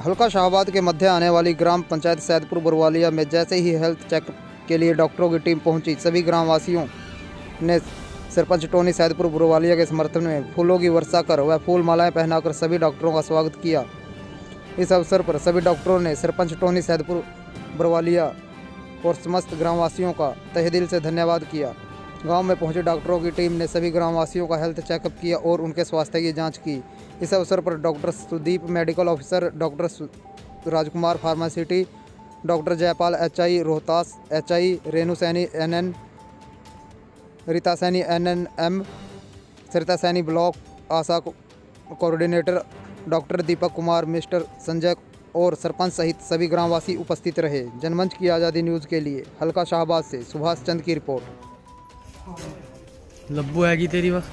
हल्का शाहबाद के मध्य आने वाली ग्राम पंचायत सैदपुर बरवालिया में जैसे ही हेल्थ चेक के लिए डॉक्टरों की टीम पहुँची, सभी ग्रामवासियों ने सरपंच टोनी सैदपुर बरवालिया के समर्थन में फूलों की वर्षा कर व फूल मालाएँ पहनाकर सभी डॉक्टरों का स्वागत किया। इस अवसर पर सभी डॉक्टरों ने सरपंच टोनी सैदपुर बरवालिया और समस्त ग्रामवासियों का तहे दिल से धन्यवाद किया। गाँव में पहुँचे डॉक्टरों की टीम ने सभी ग्रामवासियों का हेल्थ चेकअप किया और उनके स्वास्थ्य की जाँच की। इस अवसर पर doctor Sudeep medical officer doctor Rajkumar pharmacist doctor Jaipal H I Rohtas H I Renu Saini N N Rita Saini N N M Sarita Saini block, ASHA coordinator doctor Deepak Kumar, mister Sanjay और सरपंच सहित सभी ग्रामवासी उपस्थित रहे। जनमंच की आज़ादी news के लिए हल्का शाहबाद से सुभाष चंद की रिपोर्ट। लब्बू आएगी तेरी बस।